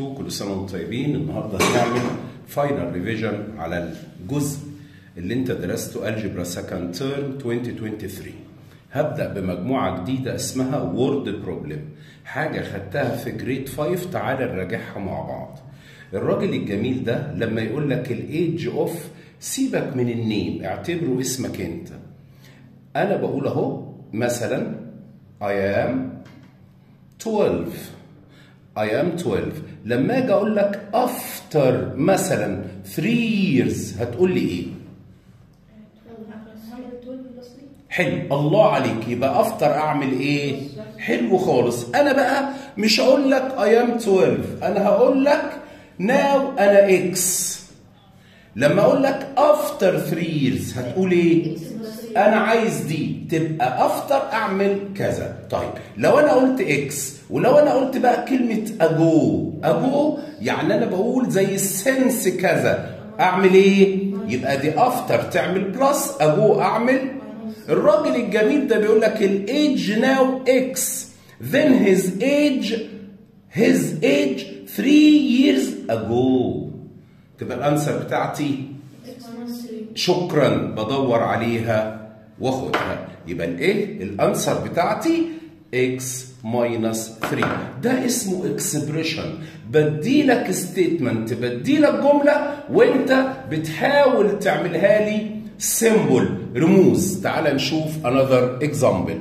2 كل سنة وأنتم طيبين. النهارده هنعمل final revision على الجزء اللي انت درسته algebra second term 2023 هبدأ بمجموعة جديدة اسمها word problem حاجة خدتها في grade 5 تعالى نراجعها مع بعض. الراجل الجميل ده لما يقول لك الايدج اوف سيبك من ال name اعتبره اسمك انت. أنا بقول أهو مثلا I am 12 I am 12 لما أجي أقول لك after مثلا 3 years هتقول لي إيه؟ حلو الله عليك يبقى after أعمل إيه؟ حلو خالص أنا بقى مش هقول لك I am 12 أنا هقول لك now أنا x لما أقول لك after 3 years هتقول إيه؟ أنا عايز دي تبقى after أعمل كذا. طيب لو أنا قلت x ولو أنا قلت بقى كلمة أجو أجو يعني أنا بقول زي ال since كذا. أعمل إيه؟ يبقى دي after تعمل plus ago أعمل. الراجل الجميل ده بيقول لك ال age now x then his age his age 3 years ago. تبقى ال answer بتاعتي. شكرا بدور عليها. واخدها يبقى الايه ال answer بتاعتي x minus 3 ده اسمه expression بديلك statement بديلك جملة وانت بتحاول تعملها لي symbol رموز. تعال نشوف another example.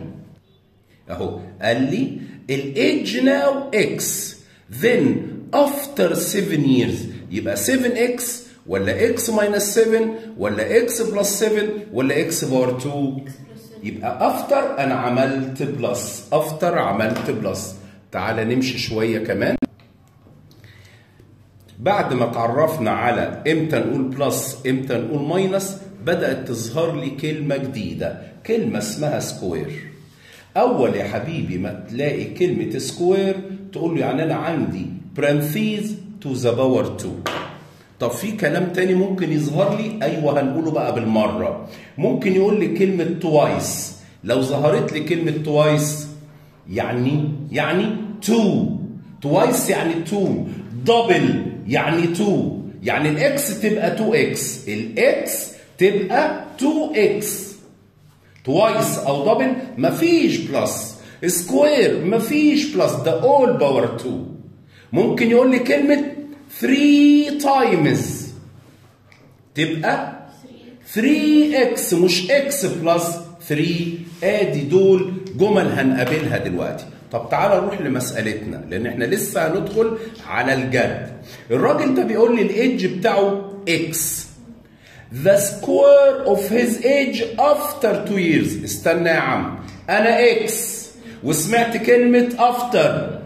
أهو قال لي الايدج ناو x then after 7 years. يبقى 7x ولا x minus 7 ولا x plus 7 ولا x power 2 يبقى after أنا عملت plus after عملت plus تعال نمشي شوية كمان. بعد ما تعرفنا على إمتى نقول plus إمتى نقول minus بدأت تظهر لي كلمة جديدة. كلمة اسمها square أول يا حبيبي ما تلاقي كلمة square تقول له يعني أنا عندي parenthesis to the power 2 طب في كلام تاني ممكن يظهر لي؟ أيوه هنقوله بقى بالمرة. ممكن يقول لي كلمة twice لو ظهرت لي كلمة twice يعني يعني 2 twice يعني 2 double يعني 2 يعني ال x تبقى 2 x ال x تبقى 2 x twice أو double مفيش plus square مفيش plus ده all power 2 ممكن يقول لي كلمة 3 times تبقى 3x مش x plus 3 ادي دول جمل هنقابلها دلوقتي. طب تعالى نروح لمسألتنا لأن إحنا لسه هندخل على الجد الراجل ده بيقول لي الايدج بتاعه x. The square of his age after two years. استنى يا عم. أنا x. وسمعت كلمة after.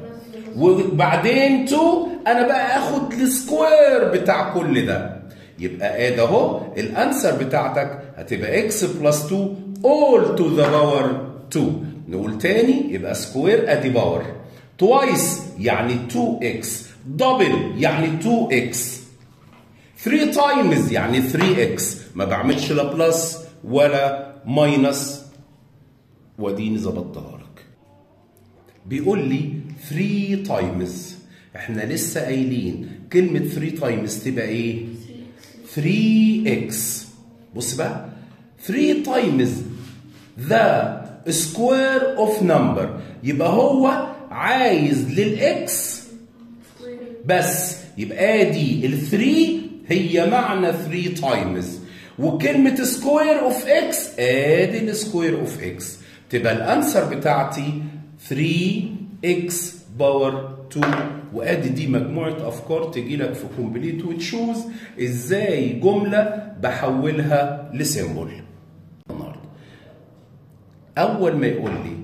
وبعدين 2 أنا بقى آخد ال square بتاع كل ده. يبقى ادي اهو ال answer بتاعتك هتبقى x plus 2 all to the power 2 نقول تاني يبقى square ادي power twice يعني 2x double يعني 2x 3 times يعني 3x ما بعملش لا plus ولا minus واديني ظبطتها لك. بيقول لي 3 times إحنا لسه قايلين كلمة 3 times تبقى إيه؟ 3x بص بقى. 3 times the square of number يبقى هو عايز لل x بس. يبقى دي ال 3 هي معنى 3 times وكلمة square of x ادي ال square of x تبقى ال answer بتاعتي 3x power 2 وادي دي مجموعة أفكار تجي لك في complete و choose إزاي جملة بحولها ل symbol النهارده. أول ما يقول لي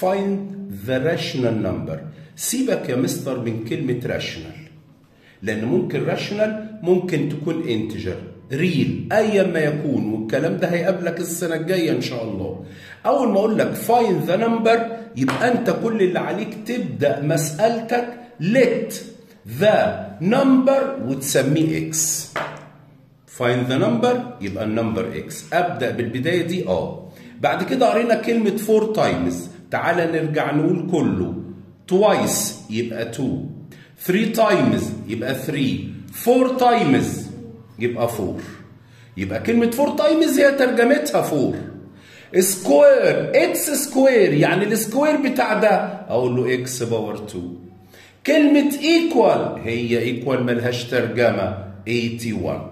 find the rational number. سيبك يا مستر من كلمة rational. لأن ممكن rational ممكن تكون انتجر ريل ايا ما يكون. والكلام ده هيقابلك السنة الجاية إن شاء الله. أول ما أقول لك find the number يبقى أنت كل اللي عليك تبدأ مسألتك let the number وتسميه x. find the number يبقى ال number x. أبدأ بالبداية دي آه. بعد كده قرينا كلمة 4 times. تعالى نرجع نقول كله. twice يبقى 2 3 times يبقى 3 4 times يبقى 4 يبقى كلمة 4 times هي ترجمتها 4 square x square يعني ال square بتاع ده. أقول له x power 2 كلمة equal هي equal ملهاش ترجمة. 81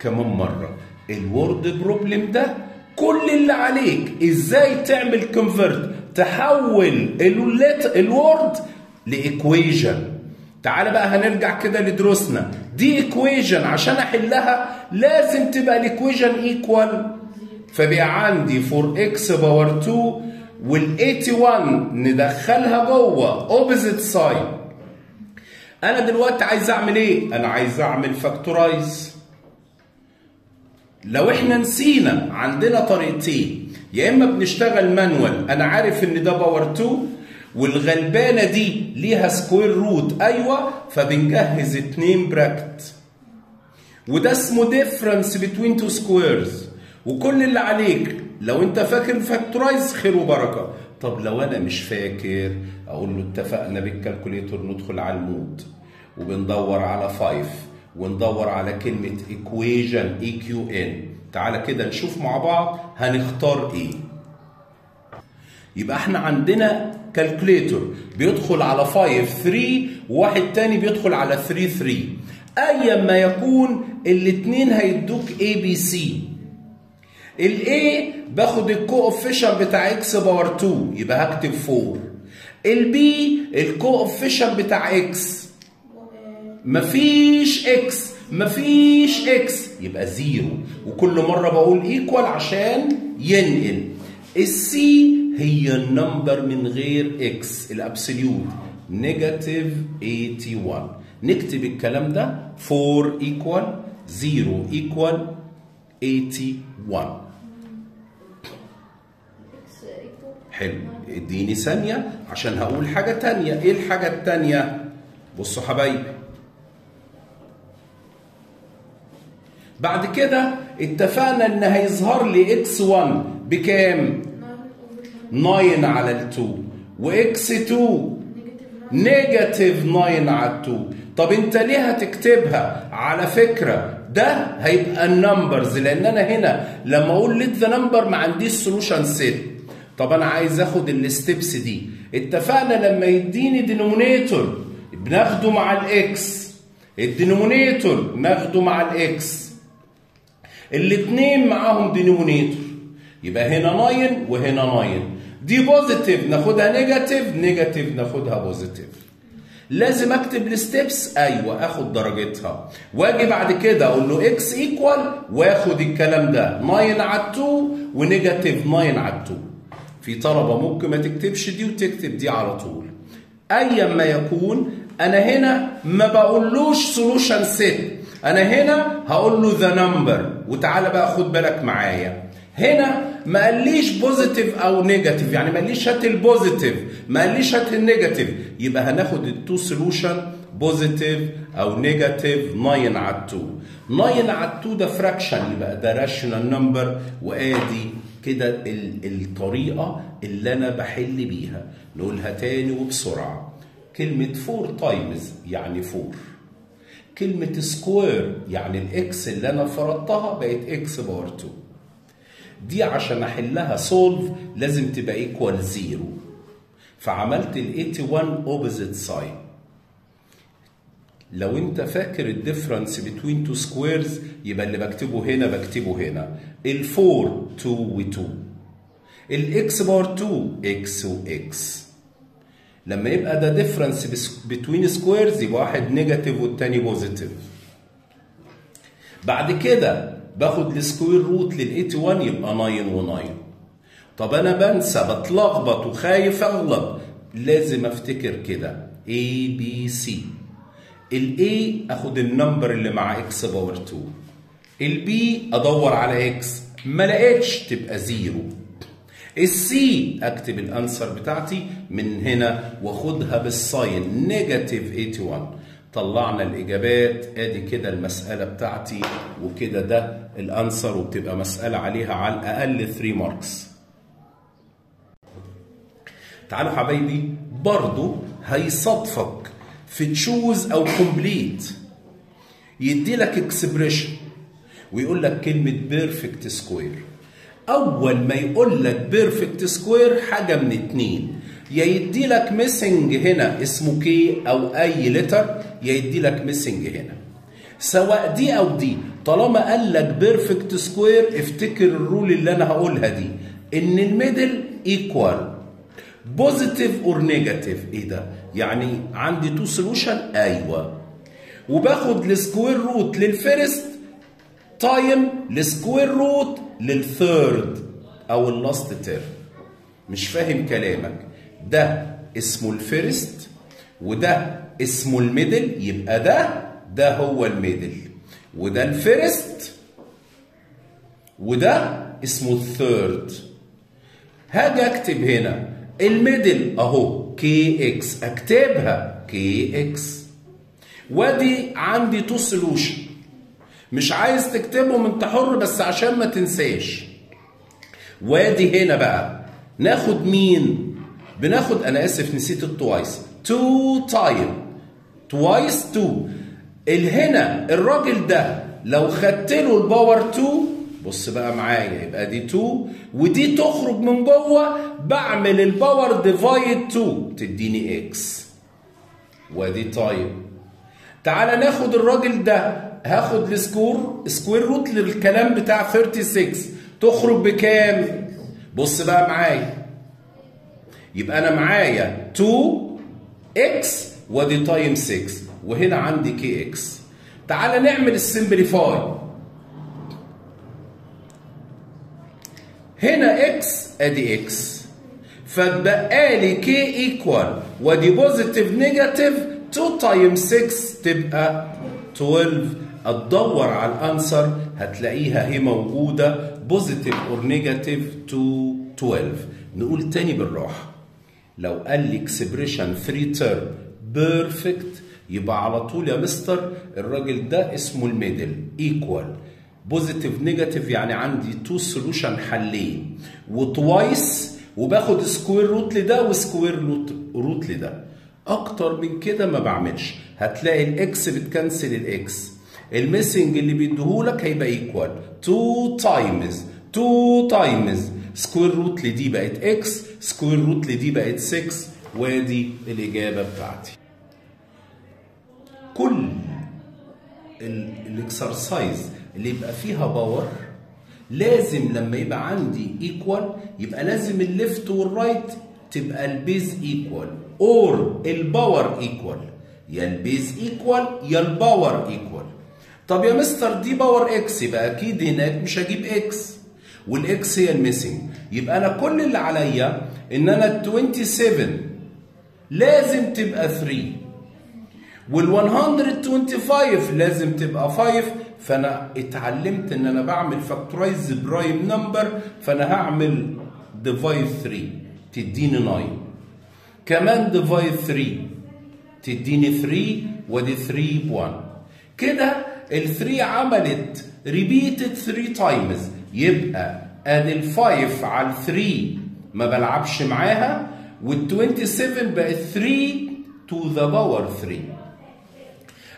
كمان مرة. ال word problem ده كل اللي عليك. إزاي تعمل convert تحول ال word ل equation تعال بقى هنرجع كده لدروسنا. دي equation عشان أحلها لازم تبقى ال equation equal فبقى عندي 4x power 2 وال 81 ندخلها جوه opposite side أنا دلوقتي عايز أعمل إيه؟ أنا عايز أعمل factorize لو إحنا نسينا عندنا طريقتين يا إما بنشتغل manual أنا عارف إن ده power 2 والغلبانة دي ليها square root أيوه فبنجهز اتنين bracket وده اسمه difference بين two squares وكل اللي عليك. لو انت فاكر factorize خير وبركة. طب لو أنا مش فاكر أقول له اتفقنا بال calculator ندخل على ال mode. وبندور على 5 وندور على كلمة equation E Q N تعالى كده نشوف مع بعض هنختار إيه يبقى إحنا عندنا calculator. بيدخل على 5 3 وواحد تاني بيدخل على 3 3 ايا ما يكون الاثنين هيدوك A B C ال A باخد ال coefficient بتاع X power 2 يبقى هكتب 4 ال B ال coefficient بتاع إكس مفيش إكس مفيش إكس يبقى zero وكل مرة بقول equal عشان ينقل. ال C هي ال number من غير X ال absolute negative 81 نكتب الكلام ده. 4 equal 0 equal 81 حلو. اديني ثانية عشان هقول حاجة تانية. إيه الحاجة التانية؟ بصوا حبايبي. بعد كده اتفقنا ان هيظهر لي X 1 بكام؟ 9 على ال 2 و X 2 negative 9 على 2 طب انت ليه هتكتبها؟ على فكرة ده هيبقى ال numbers لأن أنا هنا لما أقول let the number ما عنديش solution set طب أنا عايز أخد ال steps دي. اتفقنا لما يديني denominator بناخده مع ال X ال denominator ناخده مع ال X الاثنين معاهم denominator يبقى هنا 9 وهنا 9 دي positive ناخدها negative negative ناخدها positive لازم أكتب ال steps أيوه أخد درجتها. وأجي بعد كده أقول له X equal وآخد الكلام ده. 9 على 2 و negative 9 على 2 في طلبة ممكن ما تكتبش دي وتكتب دي على طول. ايا ما يكون أنا هنا ما بقولوش solution set أنا هنا هقول له the number وتعالى بقى خد بالك معايا. هنا ما قاليش positive أو negative يعني ما قاليش هات ال positive ما قاليش هات ال negative يبقى هناخد ال two solution positive أو negative 9 على 2 9 على 2 ده fraction يبقى ده rational number وآدي كده الطريقة اللي أنا بحل بيها. نقولها تاني وبسرعة. كلمة 4 times يعني 4 كلمة square يعني ال X اللي أنا فرضتها بقت X power 2 دي عشان أحلها solve لازم تبقى equal zero فعملت ال 81 opposite side لو انت فاكر ال difference بين two squares يبقى اللي بكتبه هنا بكتبه هنا. ال 4 2 و 2 ال X power 2 X و X لما يبقى ده difference بين squares يبقى واحد negative والتاني positive بعد كده باخد ال square root لل 81 يبقى 9 و9 طب أنا بنسى بتلخبط وخايف أغلط. لازم أفتكر كده. A B C. ال A اخد ال number اللي مع X power 2 ال B أدور على X ما لقيتش تبقى zero ال C أكتب ال answer بتاعتي من هنا واخدها بال sign negative 81 طلعنا الإجابات أدي كده المسألة بتاعتي وكده ده ال answer وبتبقى مسألة عليها على الأقل 3 marks تعالوا حبايبي برضو هيصادفك في choose أو complete. يدي لك expression ويقول لك كلمة perfect square أول ما يقول لك perfect square حاجة من اتنين. يا يدي لك missing هنا اسمه K أو أي letter يا يدي لك missing هنا. سواء دي أو دي طالما قال لك perfect square افتكر ال rule اللي أنا هقولها دي. إن ال middle equal positive or negative إيه ده؟ يعني عندي two solution أيوه. وباخد السكوير روت للفيرست تايم السكوير روت للثيرد أو ال last term. مش فاهم كلامك. ده اسمه ال first وده اسمه ال middle يبقى ده ده هو ال middle. وده ال first وده اسمه ال third. هاجي أكتب هنا ال middle أهو. K X. أكتبها K X. وادي عندي two solution مش عايز تكتبهم انت حر بس عشان ما تنساش. وادي هنا بقى. ناخد مين؟ بناخد أنا آسف نسيت ال twice two times twice two هنا الراجل ده لو خدت له ال power 2 بص بقى معايا يبقى دي 2 ودي تخرج من جوه بعمل ال power divide 2 تديني x وادي times تعالى ناخد الراجل ده هاخد ال square square root للكلام بتاع 36 تخرج بكام؟ بص بقى معايا. يبقى أنا معايا 2 x وادي times 6 وهنا عندي k x تعالى نعمل ال simplify هنا إكس ادي إكس فاتبقى لي k equal وادي positive negative 2 times 6 تبقى 12 هتدور على ال answer هتلاقيها هي موجودة positive or negative to 12 نقول تاني بالراحة. لو قال لي expression 3 term perfect يبقى على طول يا مستر الراجل ده اسمه ال middle equal positive negative يعني عندي two solution حلين. و twice وباخد square root لده و square root لده. أكتر من كده ما بعملش. هتلاقي الاكس بتكنسل الاكس الميسنج اللي بيديهولك هيبقى equal 2 times 2 times square root لدي بقت x square root لدي بقت 6 وادي الإجابة بتاعتي. كل ال exercise اللي يبقى فيها power لازم لما يبقى عندي equal يبقى لازم ال left وال right تبقى ال base equal or ال power equal يا ال base equal يا ال power equal طب يا مستر دي power x يبقى أكيد هناك مش هجيب إكس والاكس هي ال missing يبقى أنا كل اللي عليا إن أنا ال 27 لازم تبقى 3 وال 125 لازم تبقى 5 فانا اتعلمت ان أنا بعمل factorize prime number فانا هعمل divide 3 تديني 9 كمان divide 3 تديني 3 ودي 3 ب 1 كده ال 3 عملت repeated 3 times يبقى ادي ال 5 على 3 ما بلعبش معاها وال 27 بقت 3 to the power 3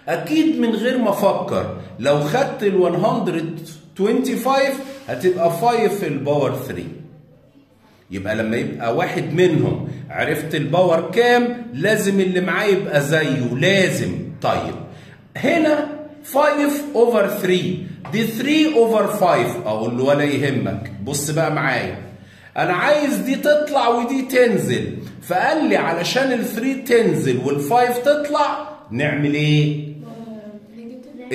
أكيد من غير ما أفكر. لو خدت ال 125 هتبقى 5 في ال power 3 يبقى لما يبقى واحد منهم عرفت ال power كام لازم اللي معاه يبقى زيه. لازم. طيب. هنا 5 over 3 دي 3 over 5 أقول له ولا يهمك. بص بقى معايا. أنا عايز دي تطلع ودي تنزل. فقال لي علشان ال 3 تنزل وال 5 تطلع نعمل إيه؟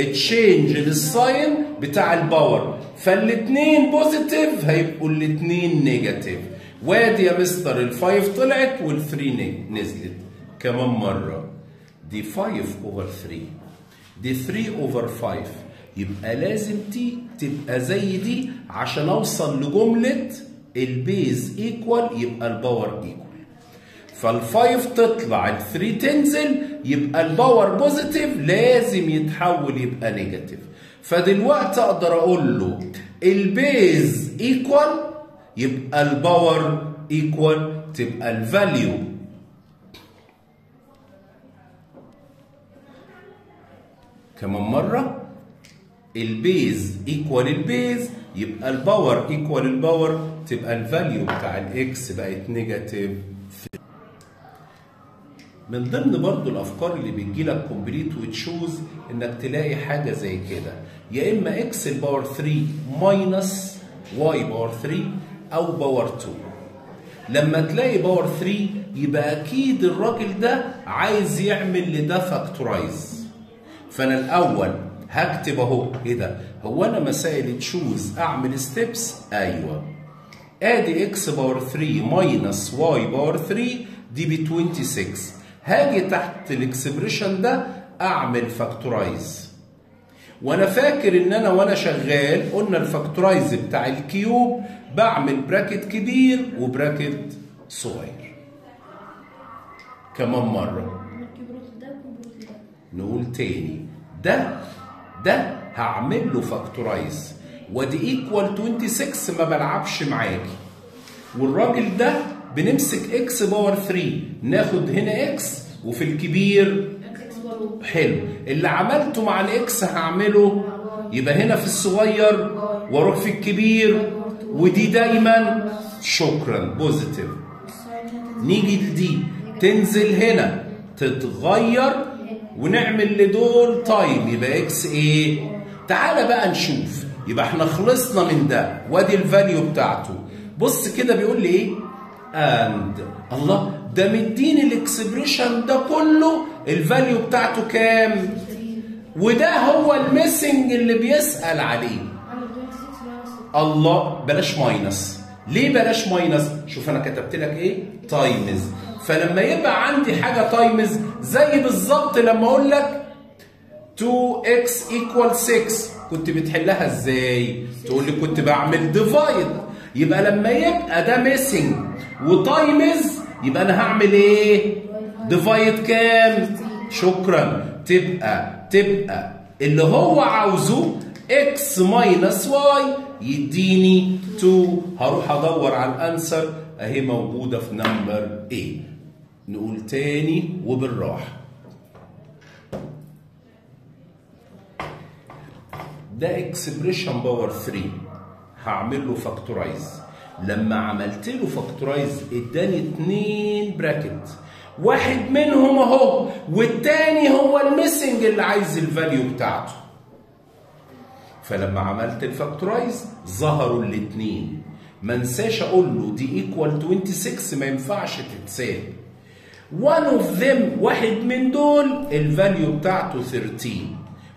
change لل sign بتاع ال power فالاثنين positive هيبقوا الاثنين negative وادي يا مستر ال five طلعت وال three نزلت. كمان مرة. دي 5 over 3 دي 3 over 5 يبقى لازم تي تبقى زي دي عشان أوصل لجملة ال base equal يبقى ال power equal فال five تطلع ال three تنزل يبقى ال power positive لازم يتحول يبقى negative فدلوقتي أقدر أقول له ال base equal يبقى ال power equal تبقى ال value كمان مرة ال base equal ال base يبقى ال power equal ال power تبقى ال value بتاع ال x بقت negative من ضمن برضو الأفكار اللي بتجي لك complete و choose إنك تلاقي حاجة زي كده. يا إما x ال power 3 minus y power 3 أو power 2 لما تلاقي power 3 يبقى أكيد الراجل ده عايز يعمل لده factorize فأنا الأول هكتب أهو إيه ده؟ هو أنا مسائل choose أعمل steps أيوه. أدي x power 3 minus y power 3 دي ب 26 هاجي تحت ال expression ده اعمل factorize وأنا فاكر ان أنا وأنا شغال قلنا ال factorize بتاع ال cube بعمل bracket كبير و bracket صغير. كمان مرة. نقول تاني. ده ده هعمل له factorize ودي equal 26 ما بلعبش معاكي. والراجل ده بنمسك x power 3 ناخد هنا x وفي الكبير حلو. اللي عملته مع ال x هعمله. يبقى هنا في الصغير وأروح في الكبير ودي دايما شكرا positive نيجي لدي تنزل هنا. تتغير ونعمل لدول times يبقى x إيه تعالى بقى نشوف. يبقى إحنا خلصنا من ده. وادي ال value بتاعته. بص كده بيقول لي إيه؟ اند الله ده مديني ال expression ده كله ال value بتاعته كام؟ وده هو ال missing اللي بيسأل عليه. الله بلاش minus ليه بلاش minus شوف أنا كتبت لك إيه؟ times فلما يبقى عندي حاجة times زي بالظبط لما أقول لك 2x equal 6 كنت بتحلها إزاي؟ تقول لي كنت بعمل divide يبقى لما يبقى ده missing و times يبقى أنا هعمل إيه؟ divide كام؟ شكرا. تبقى تبقى. اللي هو عاوزه x minus y يديني 2 هروح أدور على ال answer. أهي موجودة في number A. نقول تاني وبالراحة. ده expression power 3 هعمل له factorize لما عملت له factorize اداني اتنين bracket واحد منهم اهو والتاني هو ال missing اللي عايز ال value بتاعته. فلما عملت ال factorize ظهروا الاثنين ما انساش أقول له دي equal 26 ما ينفعش تتساب. One of them واحد من دول ال value بتاعته 13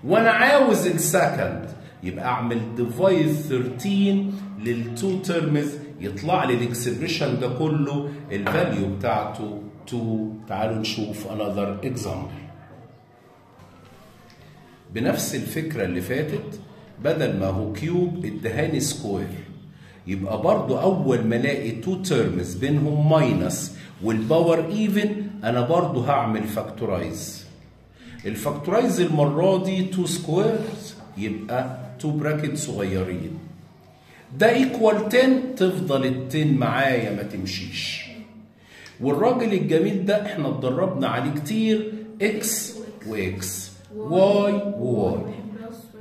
وأنا عاوز ال second يبقى أعمل divide 13 لل two terms يطلع لي ال expression ده كله ال value بتاعته 2 تعالوا نشوف another example. بنفس الفكرة اللي فاتت بدل ما هو cube ادهاني square يبقى برضو أول ما ألاقي two terms بينهم minus وال power even أنا برضو هعمل factorize ال factorize المرة دي two squares يبقى two bracket صغيرين. ده equal 10 تفضل ال 10 معايا ما تمشيش. والراجل الجميل ده إحنا اتدربنا عليه كتير. إكس واكس واي وواي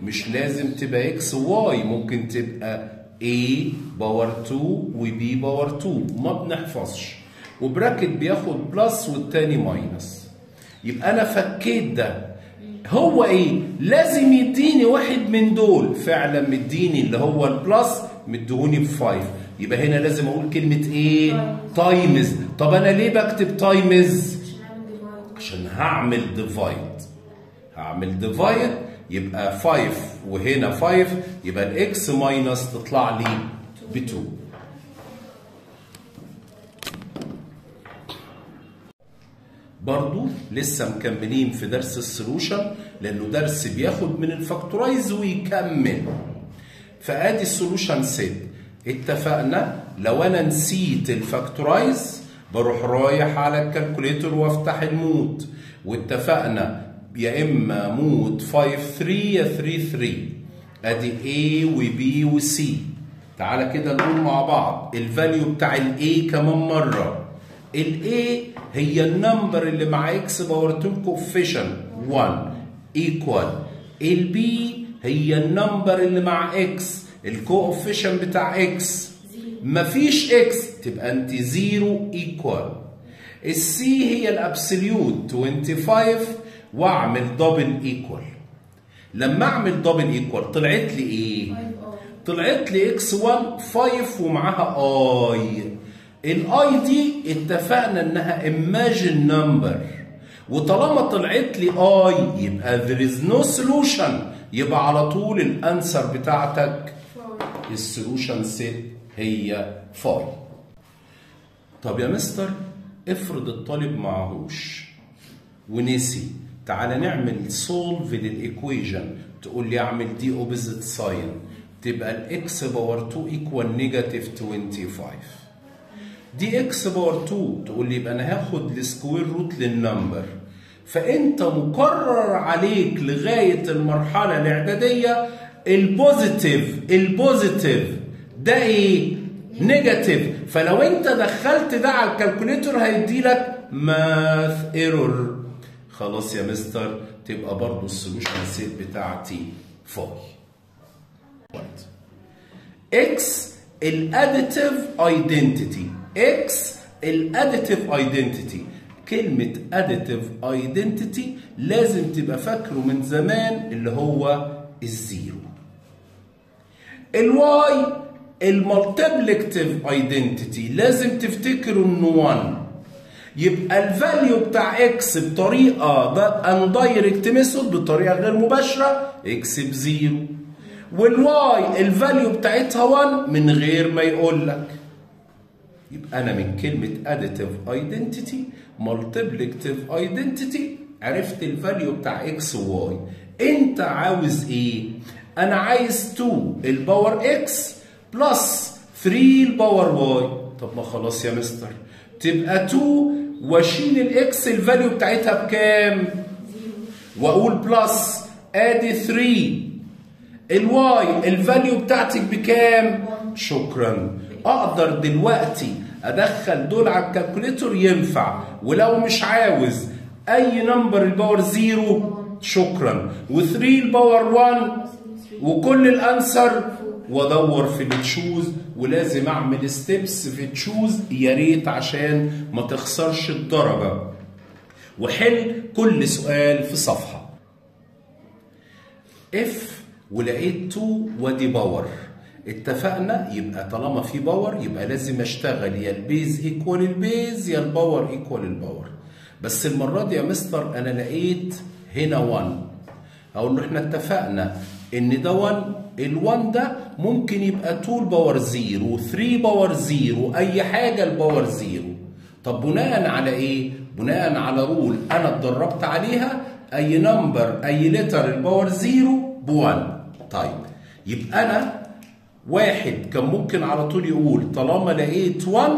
مش لازم تبقى x y ممكن تبقى A power 2 و B power 2 ما بنحفظش. و bracket بياخد plus والتاني minus يبقى أنا فكيت ده. هو إيه؟ لازم يديني واحد من دول. فعلا مديني اللي هو ال plus مديهوني ب five يبقى هنا لازم أقول كلمة إيه؟ times طب أنا ليه بكتب times عشان هعمل divide هعمل divide يبقى 5 وهنا 5 يبقى ال x minus تطلع لي ب 2 برضو لسه مكملين في درس ال solution لأنه درس بياخد من ال factorize ويكمل. فآدي ال solution set اتفقنا؟ لو أنا نسيت ال factorize بروح رايح على ال calculator وافتح ال mode واتفقنا؟ يا إما mode 5 3 يا 3 3 أدي A و B و C. تعالى كده نقول مع بعض. ال value بتاع ال A كمان مرة. ال A هي ال number اللي مع x power 2 coefficient 1 equal ال b هي ال number اللي مع x ال coefficient بتاع x مفيش x تبقى انت zero equal ال c هي ال absolute 25 واعمل double equal لما اعمل double equal طلعت لي إيه؟ طلعت لي x 1 5 ومعاها i ال i دي اتفقنا إنها imaginary number وطالما طلعت لي i يبقى there is no solution. يبقى على طول ال answer بتاعتك. ال solution set هي 5 طب يا مستر افرض الطالب معهوش. ونسي تعالى نعمل solve لل equation تقول لي أعمل دي opposite sign تبقى ال x power 2 equal negative 25 دي x power 2 تقول لي يبقى أنا هاخد ال square root لل number. فأنت مقرر عليك لغاية المرحلة الإعدادية ال positive ال positive. ده إيه؟ negative. فلو أنت دخلت ده على ال calculator هيدي لك math error. خلاص يا مستر تبقى برضو ال solution set بتاعتي phi x ال additive identity. x ال additive identity كلمة additive identity لازم تبقى فاكره من زمان اللي هو ال zero. ال y ال multiplicative identity لازم تفتكروا انه 1 يبقى ال value بتاع x بطريقة ده indirect method بطريقة غير مباشرة x ب zero. وال y ال value بتاعتها 1 من غير ما يقول لك يبقى أنا من كلمة additive identity multiplicative identity عرفت ال value بتاع x و y أنت عاوز إيه؟ أنا عايز 2 ال power x plus 3 ال power y طب ما خلاص يا مستر تبقى 2 وأشيل ال x ال value بتاعتها بكام؟ وأقول plus ادي 3 ال y ال value بتاعتك بكام؟ شكرا. أقدر دلوقتي أدخل دول على ال calculator ينفع ولو مش عاوز. أي number ال power zero؟ شكرا. و3 ال power 1 وكل ال answer؟ وأدور في ال choose ولازم أعمل steps في ال choose يا ريت عشان ما تخسرش الدرجة. وحل كل سؤال في صفحة. if ولقيت 2 وادي power. اتفقنا يبقى طالما في power يبقى لازم اشتغل. يا ال base equal ال base يا ال power equal ال power. بس المرة دي يا مستر أنا لقيت هنا 1 أقول له إحنا اتفقنا إن ده 1 ال1 ده ممكن يبقى 2 power 0 3 power 0 أي حاجة ال power 0 طب بناء على إيه؟ بناء على rule أنا اتدربت عليها أي number أي letter ال power 0 ب1 طيب يبقى أنا واحد كان ممكن على طول يقول طالما لقيت 1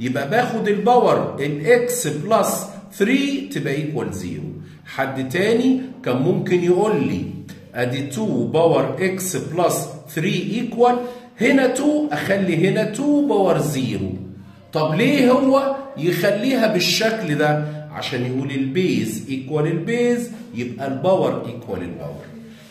يبقى باخد ال power ال x plus 3 تبقى equal 0 حد تاني كان ممكن يقول لي ادي 2 power x plus 3 equal هنا 2 أخلي هنا 2 power 0 طب ليه هو يخليها بالشكل ده؟ عشان يقول ال base equal ال base يبقى ال power equal ال power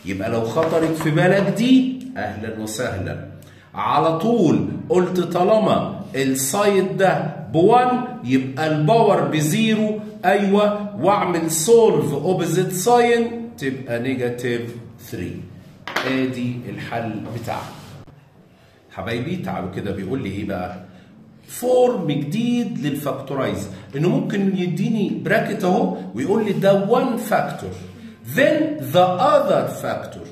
يبقى لو خطرت في بالك دي أهلا وسهلا. على طول قلت طالما ال side ده ب1 يبقى ال power ب zero. أيوه واعمل solve opposite sign تبقى negative 3 آدي الحل بتاعنا حبايبي تعالوا كده بيقول لي إيه بقى؟ form جديد لل factorize إنه ممكن يديني bracket أهو ويقول لي ده 1 فاكتور then the other factor.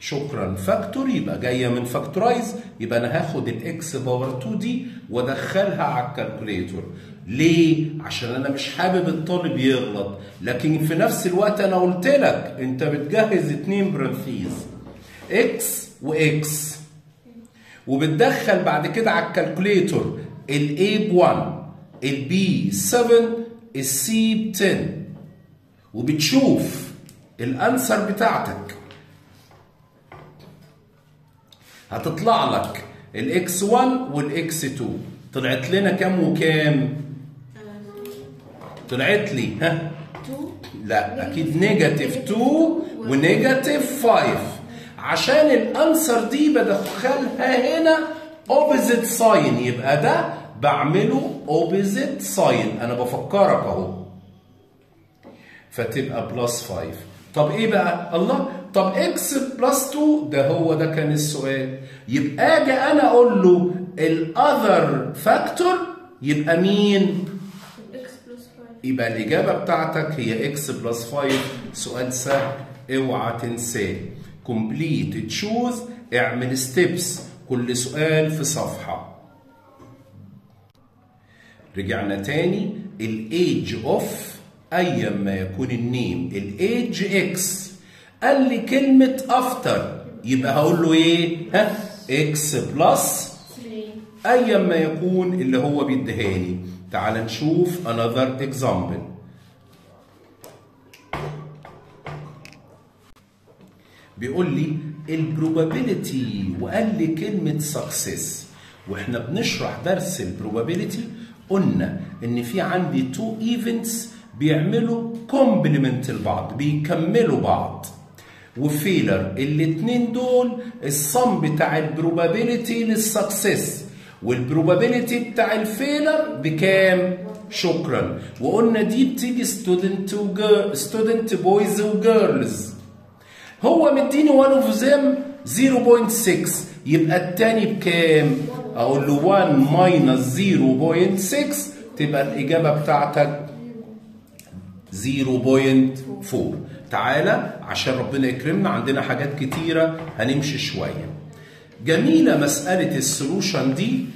شكرا. factor يبقى جاية من factorize يبقى أنا هاخد ال x power 2 دي وأدخلها على ال calculator. ليه؟ عشان أنا مش حابب الطالب يغلط. لكن في نفس الوقت أنا قلت لك أنت بتجهز اتنين parentheses إكس واكس وبتدخل بعد كده على الكالكوليتور الاي ب 1 البي 7 السي ب 10 وبتشوف ال answer بتاعتك. هتطلع لك الاكس 1 والاكس 2 طلعت لنا كام وكام؟ طلعت لي ها؟ لا أكيد negative 2 و negative 5 عشان ال answer دي بدخلها هنا opposite sign يبقى ده بعمله opposite sign أنا بفكرك أهو. فتبقى plus 5 طب إيه بقى؟ الله طب x plus 2 ده هو ده كان السؤال. يبقى آجي أنا أقول له ال other factor يبقى مين؟ x plus 5 يبقى الإجابة بتاعتك هي x plus 5 سؤال سهل. اوعى تنساه. complete choose اعمل steps كل سؤال في صفحة. رجعنا تاني. ال age of ايا ما يكون ال name. ال age x قال لي كلمة after يبقى هقول له إيه؟ ها؟ x plus 3 ايا ما يكون اللي هو بيديهاني تعال نشوف another example. بيقول لي ال probability وقال لي كلمة success. وإحنا بنشرح درس ال probability قلنا إن في عندي two events بيعملوا complement لبعض بيكملوا بعض. و failure. الاتنين دول ال sum بتاع ال probability لل success وال probability بتاع ال failure بكام؟ شكرا. وقلنا دي بتيجي student student boys و girls هو مديني one of them 0.6 يبقى التاني بكام؟ أقول له 1 minus 0.6 تبقى الإجابة بتاعتك 0.4 تعالى عشان ربنا يكرمنا عندنا حاجات كتيرة هنمشي شوية. جميلة مسألة ال solution دي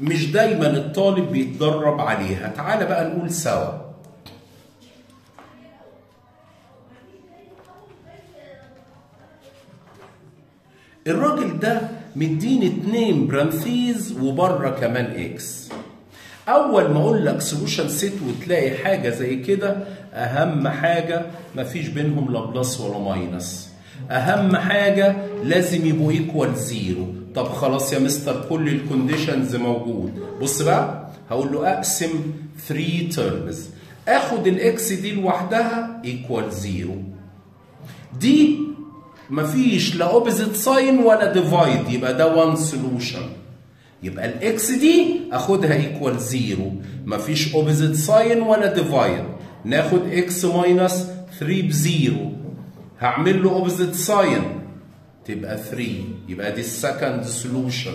مش دايما الطالب بيتدرب عليها. تعالى بقى نقول سوا. الراجل ده مديني اتنين parentheses وبره كمان x أول ما أقول لك solution set وتلاقي حاجة زي كده أهم حاجة مفيش بينهم لا plus ولا minus. أهم حاجة لازم يبقوا equal zero طب خلاص يا مستر كل ال conditions موجود. بص بقى هقول له أقسم 3 terms آخد ال x دي لوحدها equal zero دي مفيش لا opposite sign ولا divide يبقى ده one solution يبقى ال x دي أخدها equal zero مفيش opposite sign ولا divide ناخد x minus 3 ب zero. هعمل له opposite sign تبقى 3 يبقى دي ال second solution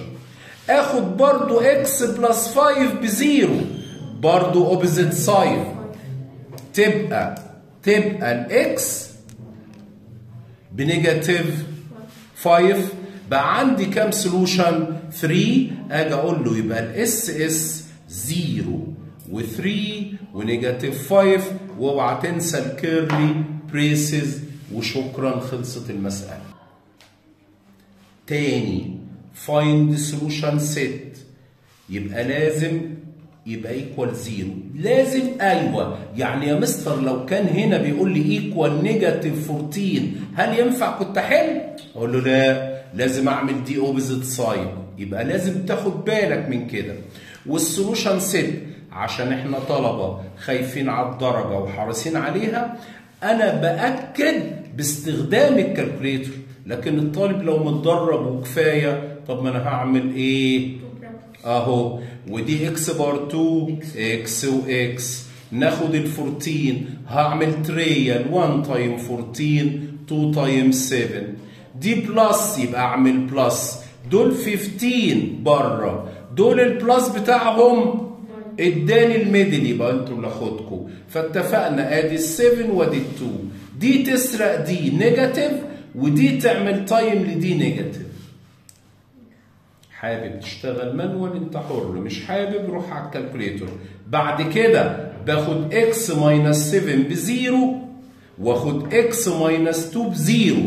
آخد برضو x plus 5 ب zero. برضو opposite sign تبقى تبقى ال x ب negative 5 بقى عندي كام solution 3 أجي أقول له يبقى ال SS 0 و3 و negative 5 واوعى تنسى ال curly braces وشكرا خلصت المسألة. تاني find solution set. يبقى لازم يبقى equal zero لازم أيوه. يعني يا مستر لو كان هنا بيقول لي equal negative 14 هل ينفع كنت أحل؟ أقول له لا لازم أعمل دي opposite sign يبقى لازم تاخد بالك من كده. وال solution set عشان إحنا طلبة خايفين على الدرجة وحريصين عليها أنا بأكد باستخدام ال calculator. لكن الطالب لو متدرب وكفاية طب ما أنا هعمل إيه؟ أهو ودي x power 2 x و x. ناخد ال 14 هعمل trial 1 times 14 2 times 7 دي plus يبقى أعمل plus دول 15 بره. دول ال plus بتاعهم اداني ال middle يبقى أنتوا اللي خدكم فاتفقنا ادي ال 7 وادي ال 2 دي تسرق دي negative ودي تعمل times لدي negative. حابب تشتغل manual انت حر مش حابب روح على ال calculator. بعد كده باخد x minus 7 ب zero واخد x minus 2 ب zero.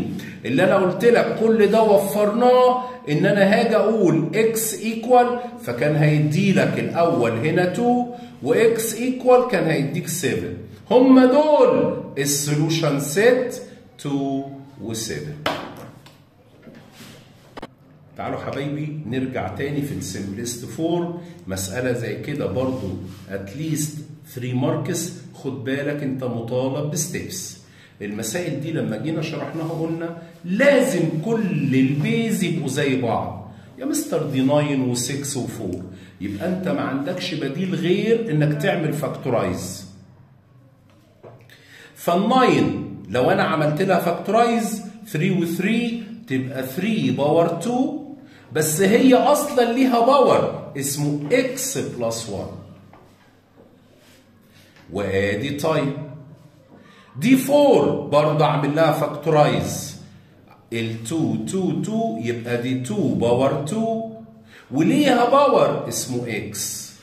اللي أنا قلت لك كل ده وفرناه إن أنا هاجي أقول x equal فكان هيدي لك الأول هنا 2 و x equal كان هيديك 7 هم دول ال solution set 2 و7 تعالوا حبايبي نرجع تاني في ال simplest form مسألة زي كده برضو at least 3 marks خد بالك أنت مطالب ب steps المسائل دي لما جينا شرحناها قلنا لازم كل ال base يبقوا زي بعض. يا مستر دي 9 و6 و4 يبقى انت ما عندكش بديل غير انك تعمل factorize فال9 لو أنا عملت لها factorize 3 و3 تبقى 3 power 2 بس هي أصلا ليها power اسمه x plus 1 وادي times دي 4 برضه اعمل لها factorize. ال 2 2 2 يبقى دي 2 power 2 وليها power اسمه x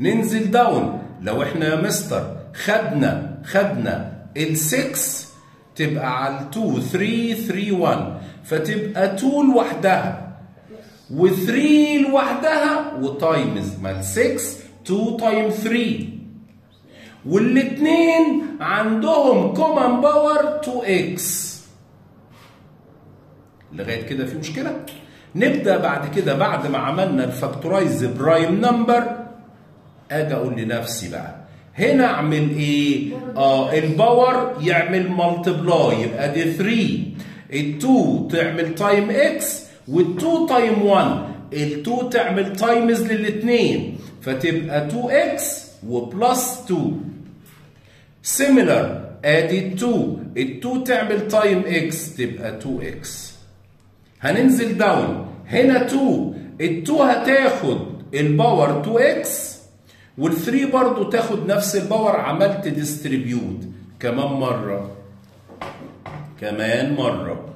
ننزل down. لو إحنا يا مستر خدنا خدنا ال 6 تبقى على 2 3 3 1 فتبقى 2 لوحدها. و3 لوحدها و times ما ال 6 2 times 3 والاثنين عندهم common power 2x لغاية كده في مشكلة؟ نبدأ بعد كده بعد ما عملنا ال factorize prime number آجي أقول لنفسي بقى هنا أعمل إيه؟ آه ال power يعمل multiply يبقى دي 3 ال2 تعمل times x وال2 times 1 ال2 تعمل times للاثنين فتبقى 2x و plus 2 similar ادي 2 ال2 تعمل times x تبقى 2x هننزل down هنا 2 ال2 هتاخد ال power 2x وال3 برضو تاخد نفس ال power عملت distribute كمان مرة. كمان مرة.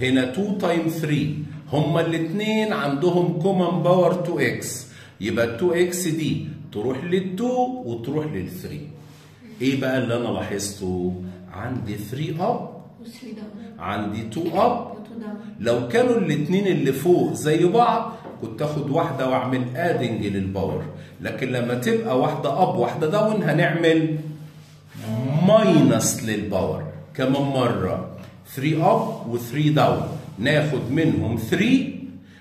هنا 2 times 3 هما الاثنين عندهم common power 2x يبقى 2x دي تروح لل2 وتروح لل3 إيه بقى اللي أنا لاحظته؟ عندي 3 up عندي 2 up لو كانوا الاثنين اللي فوق زي بعض كنت آخد واحدة وأعمل adding لل power لكن لما تبقى واحدة up واحدة down هنعمل minus لل power كمان مرة. 3 up و3 down ناخد منهم 3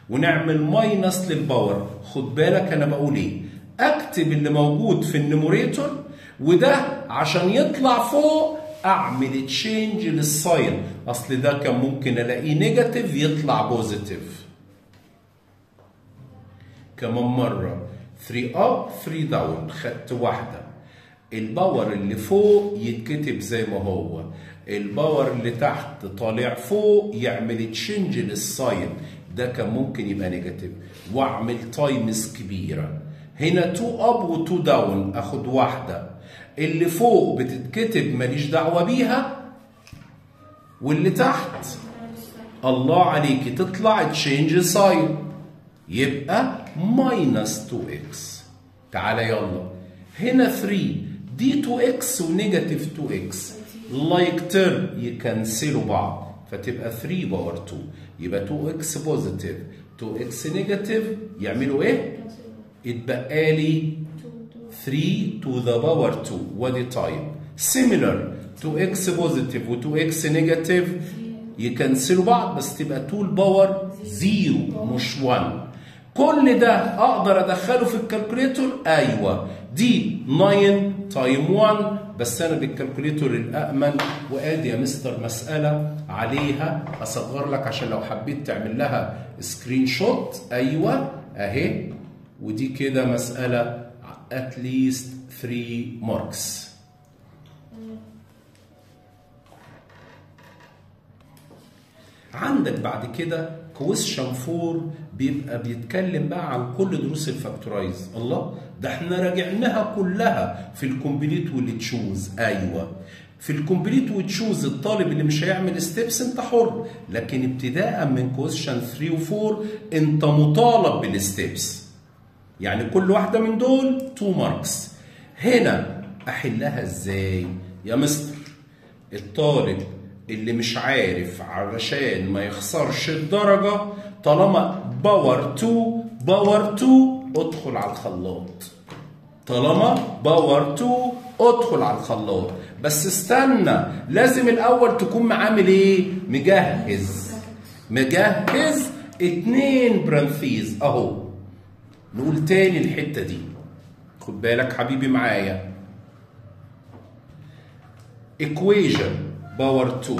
ونعمل minus لل power خد بالك أنا بقول إيه؟ اكتب اللي موجود في ال numerator وده عشان يطلع فوق أعمل change لل sign أصل ده كان ممكن ألاقيه negative يطلع positive كمان مرة. 3 up 3 down خدت واحدة. ال power اللي فوق يتكتب زي ما هو. ال power اللي تحت طالع فوق يعمل change لل sign ده كان ممكن يبقى negative وأعمل times كبيرة. هنا 2 up و2 down أخد واحدة. اللي فوق بتتكتب ماليش دعوة بيها واللي تحت. الله عليكي تطلع change sign يبقى minus 2x تعالى يلا. هنا 3 دي 2x و negative 2x like term يكنسلوا بعض. فتبقى 3 power 2 يبقى 2x positive 2x negative يعملوا إيه؟ يتبقى لي 3 to the power 2 ودي time similar. 2x positive و 2x negative يكنسلوا بعض بس تبقى 2 ال power 0 مش 1 كل ده أقدر أدخله في ال calculator أيوه. دي 9 time 1 بس أنا بال calculator الامن وأدي يا مستر مسألة عليها. أصغر لك عشان لو حبيت تعمل لها screen shot أيوه. أهي. ودي كده مسألة at least 3 marks. عندك بعد كده question 4 بيبقى بيتكلم بقى عن كل دروس ال factorize. الله ده إحنا راجعناها كلها في ال complete وال choose أيوه. في ال complete و choose الطالب اللي مش هيعمل steps انت حر. لكن ابتداء من question 3 و4 انت مطالب بال steps يعني كل واحدة من دول 2 marks هنا أحلها إزاي؟ يا مستر الطالب اللي مش عارف علشان ما يخسرش الدرجة طالما power 2 power 2 ادخل على الخلاط. طالما power 2 ادخل على الخلاط. بس استنى لازم الأول تكون معامل إيه؟ مجهز. مجهز. اتنين parenthesis أهو. نقول تاني الحتة دي. خد بالك حبيبي معايا. Equation power 2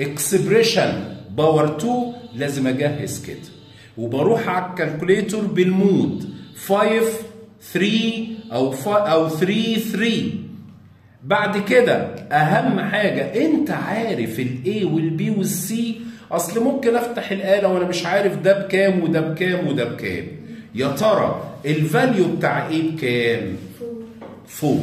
expression power 2 لازم أجهز كده. وبروح على ال calculator بال mode. 5 3 أو 5 أو 3 3 بعد كده أهم حاجة أنت عارف ال a وال b وال c أصل ممكن أفتح الآلة وأنا مش عارف ده بكام وده بكام وده بكام. يا ترى ال value بتاع a بكام؟ 4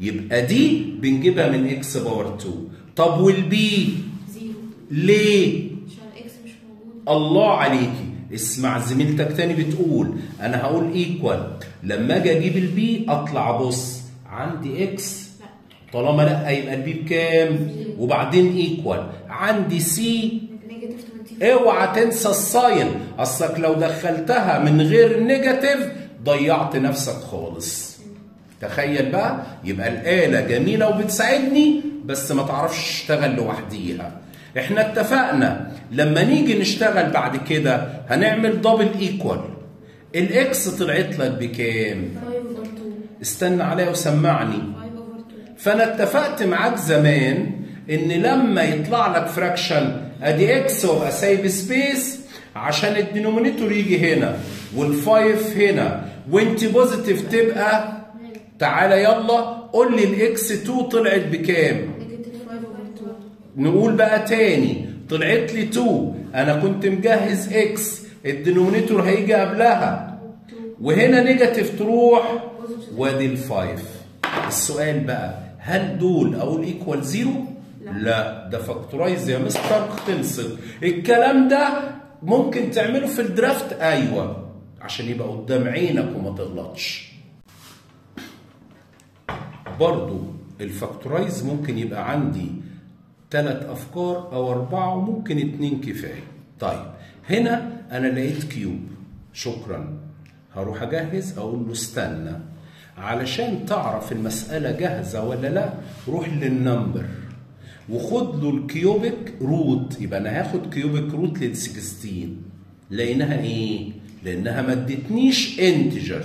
يبقى دي بنجيبها من x power 2 طب وال b zero ليه؟ عشان x مش موجود. الله عليكي. اسمع زميلتك تاني بتقول أنا هقول equal لما أجي أجيب ال b أطلع بص عندي x لا. طالما لا يبقى ال b بكام؟ وبعدين equal عندي سي نيجاتيف 24 اوعى تنسى ال sign اصلك لو دخلتها من غير negative ضيعت نفسك خالص. تخيل بقى يبقى الآلة جميلة وبتساعدني بس ما تعرفش تشتغل لوحديها. إحنا اتفقنا لما نيجي نشتغل بعد كده هنعمل double equal ال x طلعت لك بكام؟ 5 over 2 استنى عليا وسمعني. 5 over 2 فأنا اتفقت معاك زمان إن لما يطلع لك fraction ادي x وابقى سايب space عشان ال denominator يجي هنا وال five هنا. وانت positive تبقى تعالى يلا قول لي ال x 2 طلعت بكام؟ negative 5 over 2 نقول بقى تاني طلعت لي 2 أنا كنت مجهز x ال denominator هيجي قبلها. وهنا negative تروح وادي ال five. السؤال بقى هل دول أقول equal zero؟ لا. لا ده factorize يا مستر خلصت الكلام ده ممكن تعمله في ال draft؟ أيوه. عشان يبقى قدام عينك وما تغلطش. برضو ال factorize ممكن يبقى عندي ثلاث أفكار أو أربعة وممكن اتنين كفاية. طيب هنا أنا لقيت cube شكرا. هروح أجهز أقول له استنى. علشان تعرف المسألة جاهزة ولا لا روح لل number. وخد له ال cubic root. يبقى أنا هاخد cubic root لل 16 لقيناها إيه؟ لأنها ما ادتنيش integer.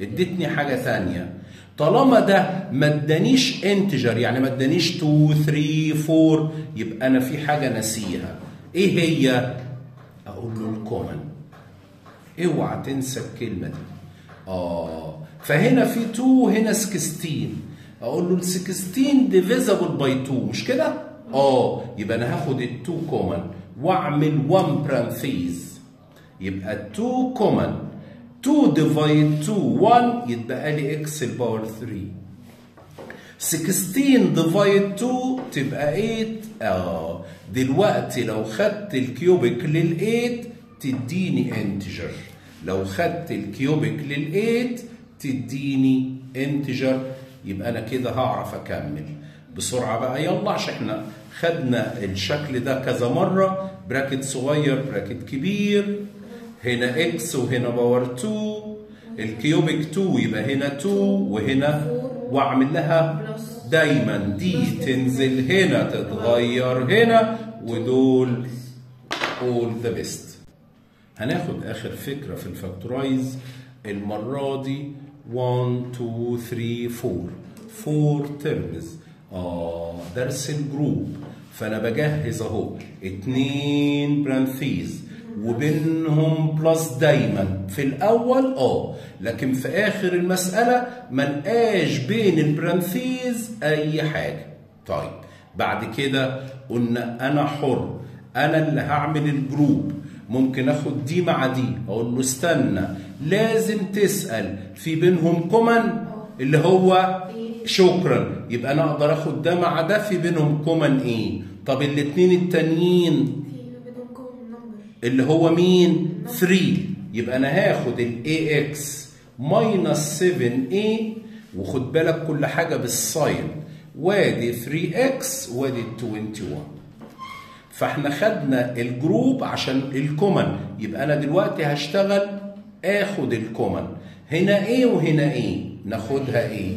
ادتني حاجة ثانية. طالما ده ما ادانيش integer يعني ما ادانيش 2 3 4 يبقى أنا في حاجة ناسيها إيه هي؟ أقول له ال common. اوعى تنسى الكلمة دي. آه فهنا في 2 هنا 16 أقول له ال 16 divisible by 2 مش كده؟ آه يبقى أنا هاخد ال 2 common وأعمل 1 parenthesis يبقى 2 common 2 divide 2 1 يتبقى لي x ال power 3 16 divide 2 تبقى 8 آه دلوقتي لو خدت ال cubic لل 8 تديني integer لو خدت ال cubic لل 8 تديني integer يبقى أنا كده هعرف أكمل. بسرعة بقى يلا عشان إحنا خدنا الشكل ده كذا مرة. bracket صغير bracket كبير. هنا x وهنا power 2 ال cubic 2 يبقى هنا 2 وهنا وأعمل لها دايما. دي تنزل هنا تتغير هنا ودول all the best. هناخد آخر فكرة في ال factorize المرة دي. 1 2 3 4 4 terms آه درس ال group فأنا بجهز أهو. اتنين parentheses وبينهم plus دايما في الأول آه. لكن في آخر المسألة ما لقاش بين ال parentheses أي حاجة. طيب. بعد كده قلنا أنا حر. أنا اللي هعمل ال group ممكن اخد دي مع دي. أقول له استنى لازم تسأل. في بينهم common اللي هو شكرا. يبقى أنا أقدر اخد ده مع ده في بينهم common إيه؟ طب الاتنين التانيين اللي هو مين؟ 3 يبقى أنا هاخد ال a x minus 7 a وخد بالك كل حاجة بال sign وادي 3 x وادي 21 فاحنا خدنا ال group عشان ال common. يبقى أنا دلوقتي هشتغل آخد ال common. هنا a وهنا a ناخدها a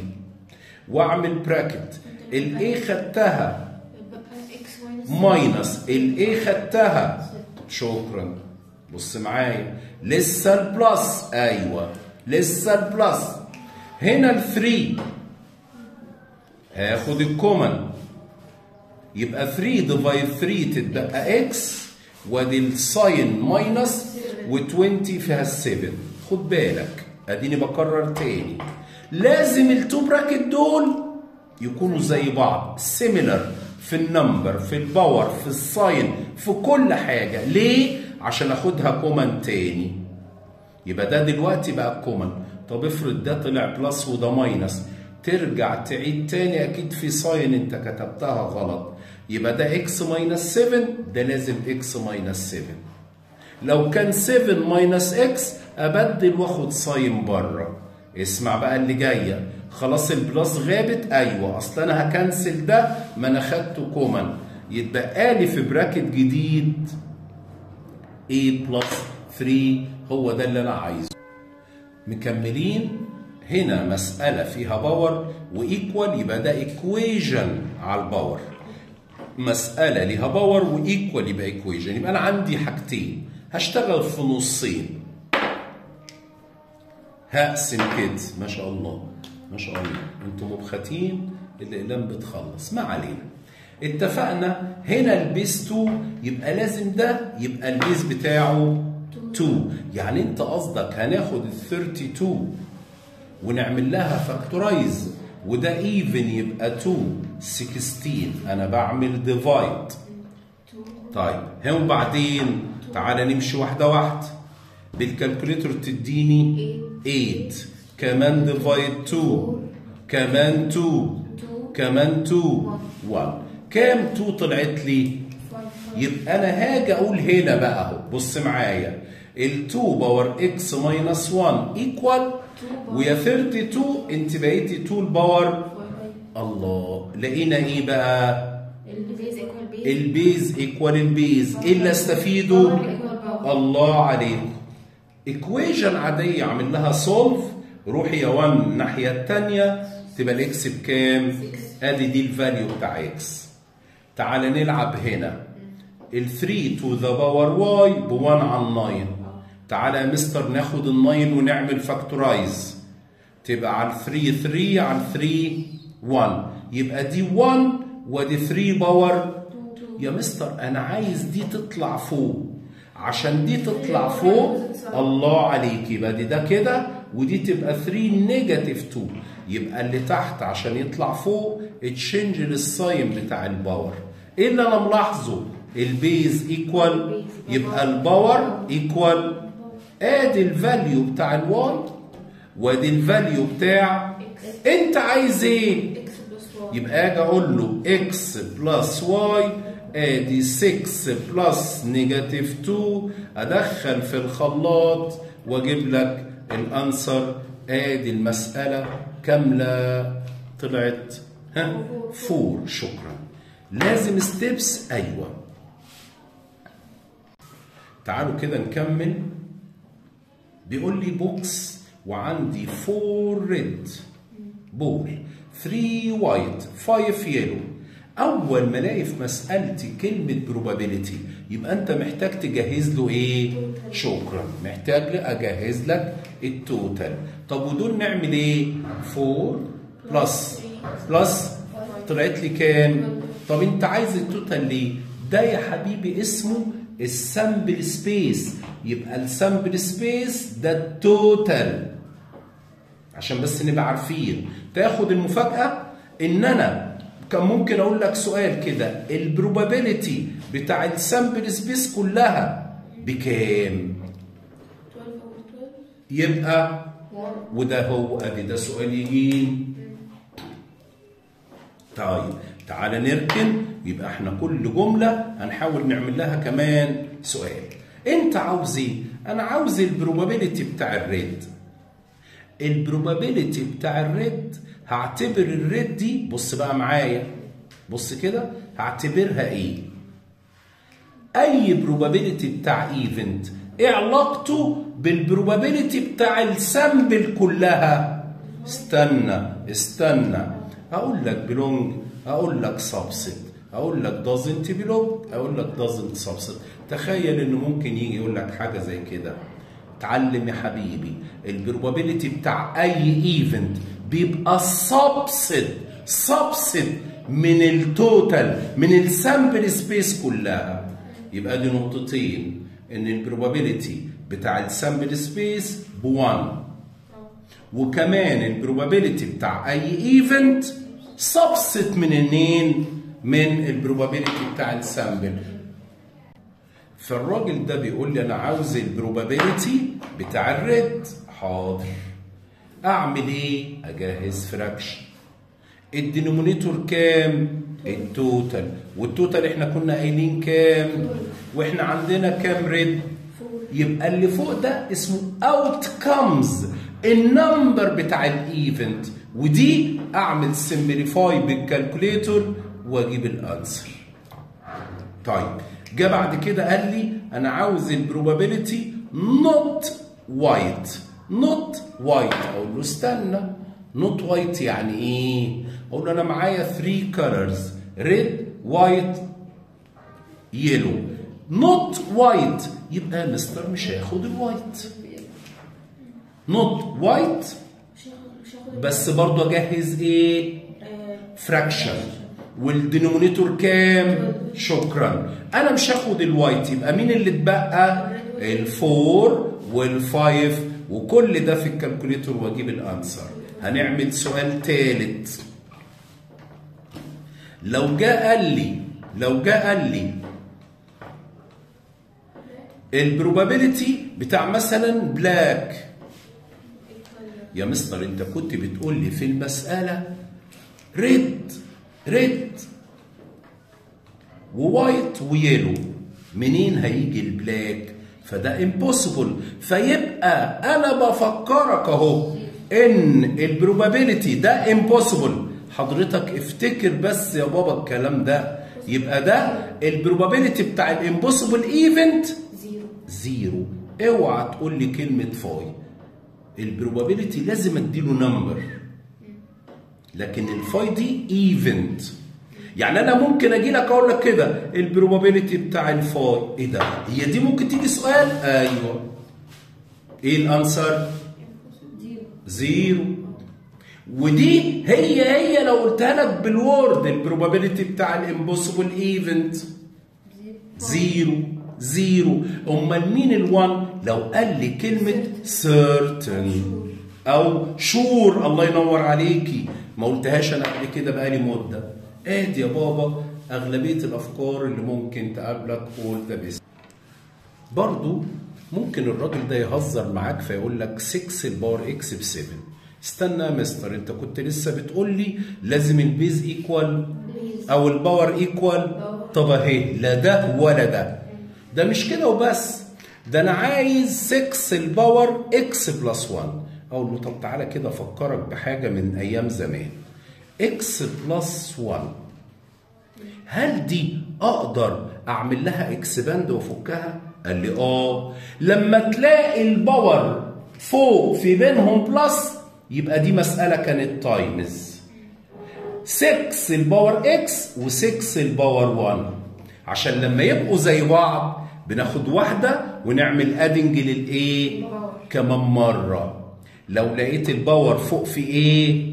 وأعمل bracket ال a خدتها minus minus ال a خدتها. شكرا. بص معايا. لسه ال plus أيوه. لسه ال plus هنا ال three هاخد ال common. يبقى 3 divide 3 تتبقى x وادي ال sign minus و20 فيها ال seven خد بالك اديني بكرر تاني. لازم ال two bracket دول يكونوا زي بعض similar في ال number في ال power في ال sign في كل حاجة. ليه؟ عشان اخدها common تاني. يبقى ده دلوقتي بقى common طب افرض ده طلع plus وده minus ترجع تعيد تاني أكيد في sign انت كتبتها غلط. يبقى ده x minus 7 ده لازم x minus 7 لو كان 7 minus x أبدل وأخد sign بره. اسمع بقى اللي جاية. خلاص ال plus غابت. أيوه أصل أنا ه cancel ده. ما أنا خدته common يتبقى لي في bracket جديد. a plus 3 هو ده اللي أنا عايزه. مكملين. هنا مسألة فيها power و equal يبقى ده equation على ال power مسألة ليها power و equal يبقى equation يبقى أنا عندي حاجتين. هشتغل في نصين. هقسم كده ما شاء الله. ما شاء الله. أنتم مبختين الأقلام بتخلص. ما علينا. اتفقنا؟ هنا ال base 2 يبقى لازم ده يبقى ال base بتاعه 2 يعني أنت قصدك هناخد ال 32 ونعمل لها factorize وده even يبقى 2 16 أنا بعمل divide طيب هم بعدين؟ تعالى نمشي واحدة واحدة. بال calculator تديني 8 كمان divide 2 كمان 2 كمان 2 1 كام 2 طلعت لي؟ يبقى أنا هاجي أقول هنا بقى أهو. بص معايا. ال 2 power x minus 1 equal ويا 32 انت بقيتي 2 power الله لقينا إيه بقى ال base equal base. ال base إيه اللي استفيده الله عليكم equation عادية اعمل لها solve روحي يا 1 الناحيه الثانية تبقى ال x بكام؟ ادي دي ال value بتاع x. تعال نلعب هنا. ال 3 to the power y ب 1 على 9 تعالى يا مستر ناخد ال 9 ونعمل factorize تبقى على 3 3 على 3 1 يبقى دي 1 ودي 3 power يا مستر أنا عايز دي تطلع فوق. عشان دي تطلع فوق الله عليك. يبقى دي ده كده ودي تبقى 3 negative 2 يبقى اللي تحت عشان يطلع فوق change لل sign بتاع ال power إيه اللي أنا ملاحظه ال base equal يبقى ال power equal ادي ال value بتاع ال y وادي ال value بتاع انت عايز إيه؟ يبقى أجي أقول له x plus y ادي 6 plus negative 2 ادخل في الخلاط واجيب لك ال answer ادي المسألة كاملة طلعت ها؟ four شكرا. لازم steps أيوه. تعالوا كده نكمل. بيقول لي box وعندي four red ball 3 white 5 yellow أول ما ألاقي في مسألتي كلمة probability يبقى أنت محتاج تجهز له إيه؟ شكرا. محتاج أجهز لك ال total طب ودول نعمل إيه؟ 4 plus plus طلعت لي كام؟ طب أنت عايز ال total ليه؟ ده يا حبيبي اسمه ال sample space يبقى ال sample space ده ال total عشان بس نبقى عارفين. تاخد المفاجأة إن أنا كان ممكن أقول لك سؤال كده. ال probability بتاع ال sample space كلها بكام؟ 12 over 12 يبقى 1 وده هو ادي ده سؤال يجين طيب. تعالى نركن يبقى إحنا كل جملة هنحاول نعمل لها كمان سؤال. انت عاوز إيه؟ أنا عاوز ال probability بتاع ال red. ال probability بتاع ال red هعتبر ال red دي بص بقى معايا بص كده هعتبرها إيه؟ أي probability بتاع event إيه علاقته بال probability بتاع ال sample كلها. استنى استنى. أقول لك belong أقول لك subset أقول لك doesn't belong أقول لك doesn't subset. تخيل إنه ممكن يجي يقول لك حاجة زي كده. اتعلم يا حبيبي ال probability بتاع أي event بيبقى subset subset من ال total من ال sample space كلها. يبقى دي نقطتين إن ال probability بتاع ال sample space ب1 وكمان ال probability بتاع أي event subset من مين من ال probability بتاع ال sample. فالراجل ده بيقول لي أنا عاوز ال probability بتاع ال red. حاضر. أعمل إيه؟ أجهز fraction. ال denominator كام؟ ال total. وال total إحنا كنا قايلين كام؟ وإحنا عندنا كام red؟ يبقى اللي فوق ده اسمه outcomes. ال number بتاع ال event ودي أعمل simplify بال calculator وأجيب ال answer. طيب جه بعد كده قال لي أنا عاوز ال probability not white not white أقول له استنى. not white يعني إيه؟ أقول له أنا معايا 3 colors red white yellow not white يبقى مستر مش هياخد ال white not white مش هاخد مش هاخد بس برضه أجهز إيه؟ fraction وال denominator كام؟ شكرا. أنا مش هاخد ال white يبقى مين اللي اتبقى؟ ال four وال five وكل ده في ال calculator وأجيب ال answer هنعمل سؤال ثالث لو جاء قال لي لو جاء قال لي ال probability بتاع مثلا black يا مستر انت كنت بتقول لي في المسألة red red و white و yellow. منين هيجي ال black؟ فده impossible فيبقى أنا بفكرك أهو إن ال probability ده impossible حضرتك افتكر بس يا بابا الكلام ده. يبقى ده ال probability بتاع ال impossible event zero. zero. اوعى تقول لي كلمة phi. ال probability لازم أديله number لكن ال phi دي event يعني أنا ممكن أجي لك أقول لك كده ال probability بتاع ال phi إيه ده؟ هي دي ممكن تيجي سؤال؟ أيوه. إيه ال answer؟ zero. ودي هي هي لو قلتها لك بال word ال probability بتاع ال impossible event zero. zero. أمال مين ال one لو قال لي كلمة certain أو sure الله ينور عليكي ما قلتهاش أنا قبل كده بقالي مدة. ادي يا بابا أغلبية الأفكار اللي ممكن تقابلك all the best برضو ممكن الراجل ده يهزر معاك فيقول لك 6 ال power x ب 7 استنى يا مستر انت كنت لسه بتقول لي لازم ال base equal أو ال power equal طب اهي لا ده ولا ده. ده مش كده وبس. ده أنا عايز 6 ال power x plus 1 أقول له طب تعالى كده أفكرك بحاجة من أيام زمان. x plus 1 هل دي أقدر أعمل لها expand وأفكها؟ قال لي آه. لما تلاقي ال power فوق في بينهم plus يبقى دي مسألة كانت times 6 ال power x و6 ال power 1 عشان لما يبقوا زي بعض بناخد واحدة ونعمل adding للايه كمان مرة. لو لقيت ال power فوق في إيه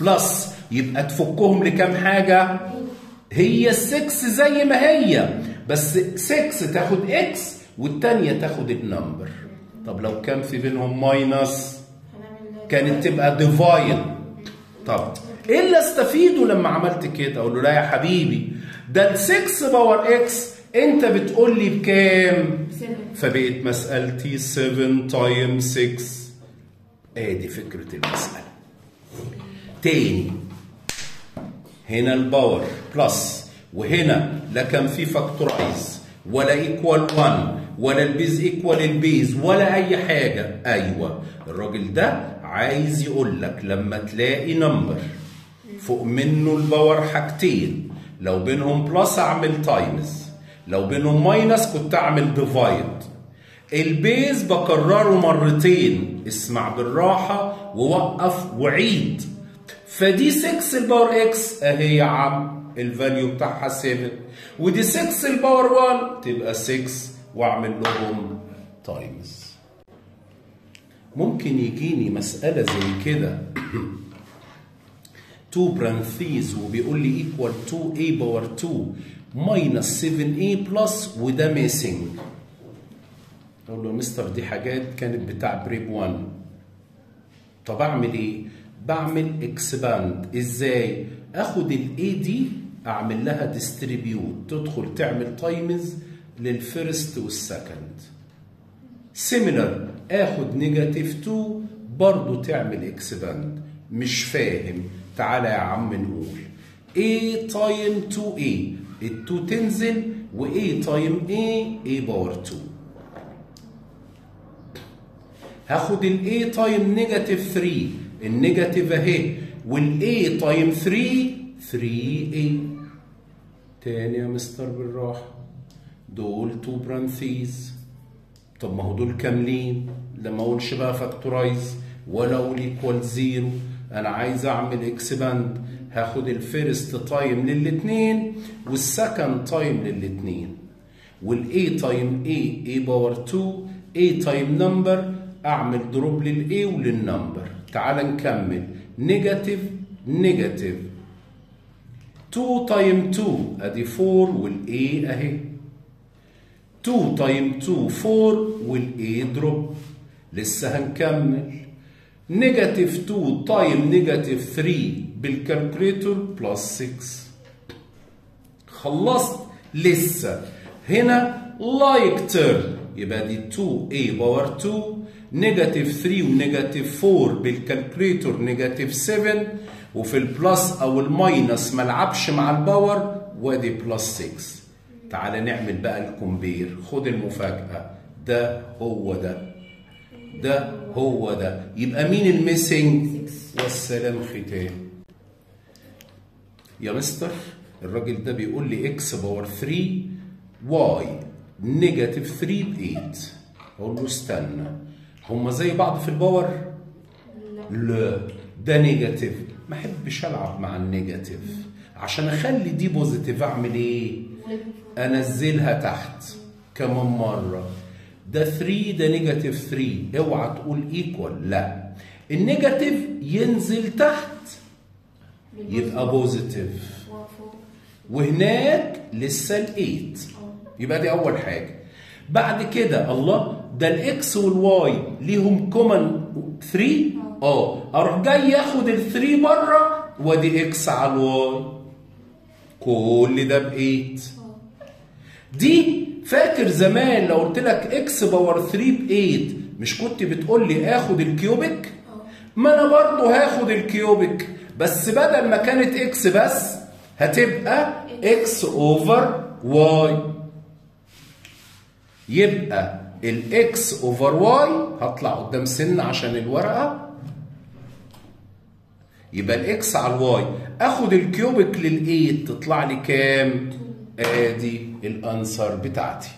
plus يبقى تفكهم لكام حاجة؟ هي السكس زي ما هي. بس 6 تاخد x والتانية تاخد ال number طب لو كان في بينهم minus كانت تبقى divide طب إيه اللي استفيده لما عملت كده؟ أقول له لا يا حبيبي ده ال 6 power x انت بتقول لي بكام؟ فبقت مسألتي 7 times 6 ادي فكرة المسألة. تاني. هنا ال power plus وهنا لا كان في factorize ولا equal 1 ولا ال base equal ال base ولا أي حاجة. أيوه. الراجل ده عايز يقول لك لما تلاقي number فوق منه ال power حاجتين. لو بينهم plus أعمل times لو بينهم minus كنت أعمل divide ال base بكرره مرتين اسمع بالراحة ووقف وعيد. فدي 6 ال power x أهي يا عم ال value بتاعها 7 ودي 6 ال power 1 تبقى 6 وأعمل لهم times ممكن يجيني مسألة زي كده. 2 parenthesis وبيقول لي equal 2a power 2 minus 7a plus وده missing أقول له مستر دي حاجات كانت بتاع prep 1 طب أعمل إيه؟ بعمل expand إزاي؟ آخد ال a دي أعمل لها distribute تدخل تعمل times لل first وال second similar آخد negative 2 برضو تعمل expand مش فاهم. تعالى يا عم نقول. A times 2A ال 2 تنزل و A times A A power 2 هاخد ال A times negative 3 ال negative اهي وال A times 3 3A تاني يا مستر بالراحة. دول 2 parenthesis طب ما هو دول كاملين. لما أقولش بقى factorize ولا أقول equal zero أنا عايز أعمل expand هاخد ال first times للاثنين وال second times للاثنين وال a times a a power 2 a times number أعمل drop لل a ولل number تعال نكمل. negative negative 2 times 2 أدي 4 وال a أهي. 2 times 2 4 وال a drop لسه هنكمل. negative 2 times negative 3 بال calculator plus 6 خلصت لسه. هنا like term يبقى دي 2a power 2 negative 3 و negative 4 بال calculator negative 7 وفي ال plus أو ال minus ملعبش مع ال power وادي plus 6 تعالى نعمل بقى ال compare خد المفاجأة. ده هو ده. ده هو ده. يبقى مين ال missing والسلام ختام. يا مستر الراجل ده بيقول لي x power 3 y negative 3 ب 8 أقول له استنى. هما زي بعض في ال power؟ لا. ده negative ما أحبش ألعب مع ال negative. عشان أخلي دي positive أعمل إيه؟ أنزلها تحت. كمان مرة. ده 3 ده negative 3 اوعى تقول equal لا. ال negative ينزل تحت. يبقى positive وهناك لسه ال 8 يبقى دي أول حاجة. بعد كده الله ده ال x وال y ليهم common 3 آه. أروح جاي ياخد ال 3 بره وأدي x على ال y كل ده ب 8 دي فاكر زمان لو قلت لك x power 3 ب 8 مش كنت بتقول لي آخد ال cubic؟ ما أنا برضه هاخد ال cubic بس بدل ما كانت x بس هتبقى x over y يبقى ال x over y هطلع قدام سن عشان الورقة. يبقى ال x على ال y آخد ال cubic لل eight تطلع لي كام؟ آدي ال answer بتاعتي.